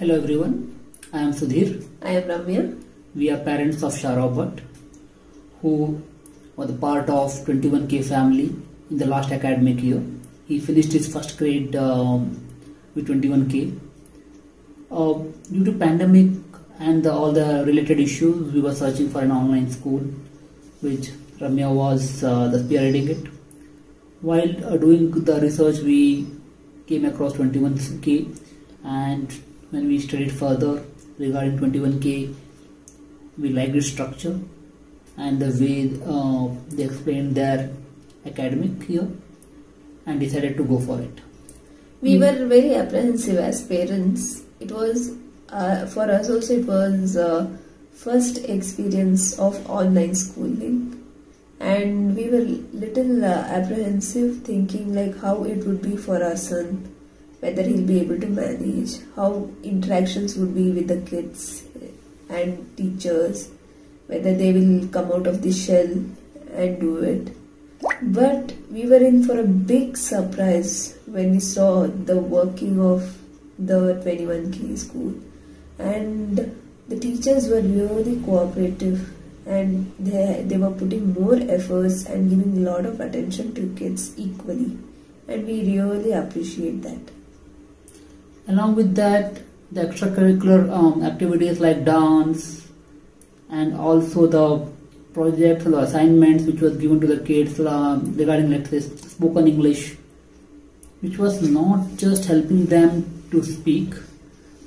Hello everyone, I am Sudhir. I am Ramya. We are parents of Shah Robert, who was a part of 21K family in the last academic year. He finished his first grade um, with 21K. Uh, due to pandemic and the, all the related issues, we were searching for an online school, which Ramya was uh, the spearheading it. While uh, doing the research, we came across 21K, and when we studied further regarding 21K, we liked its structure and the way uh, they explained their academic here and decided to go for it. We were very apprehensive as parents. It was uh, for us also it was uh, first experience of online schooling and we were little uh, apprehensive thinking like how it would be for our son whether he'll be able to manage how interactions would be with the kids and teachers whether they will come out of the shell and do it. But we were in for a big surprise when we saw the working of the 21k school. And the teachers were really cooperative and they, they were putting more efforts and giving a lot of attention to kids equally. And we really appreciate that Along with that, the extracurricular um, activities like dance and also the projects or assignments which was given to the kids uh, regarding let's say spoken English, which was not just helping them to speak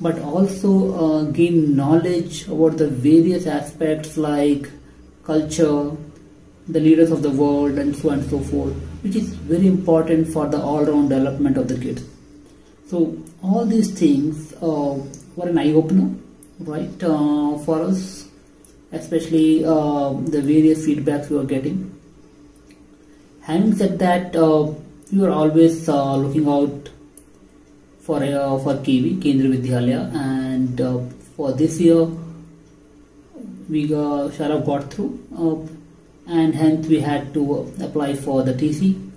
but also uh, gain knowledge about the various aspects like culture, the leaders of the world, and so on and so forth, which is very important for the all-round development of the kids. So all these things uh, were an eye-opener, right, uh, for us, especially uh, the various feedbacks we were getting. Having said that, uh, we were always uh, looking out for uh, for KV Kendriya Vidyalaya, and for this year we uh, Sharaf got through, and hence we had to apply for the TC.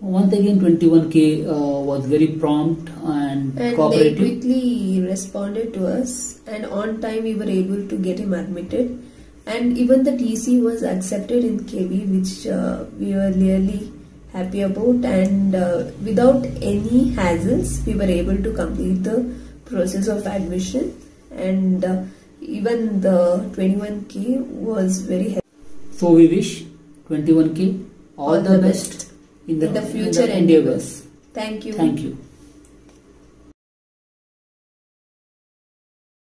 Once again, 21K uh, was very prompt and, and they quickly responded to us and on time we were able to get him admitted. And even the tc was accepted in kv which uh, we were really happy about. And uh, without any hassles we were able to complete the process of admission. And uh, even the 21k was very happy. So we wish 21K all, the, best, in the, in the future endeavors. Thank you. Thank you.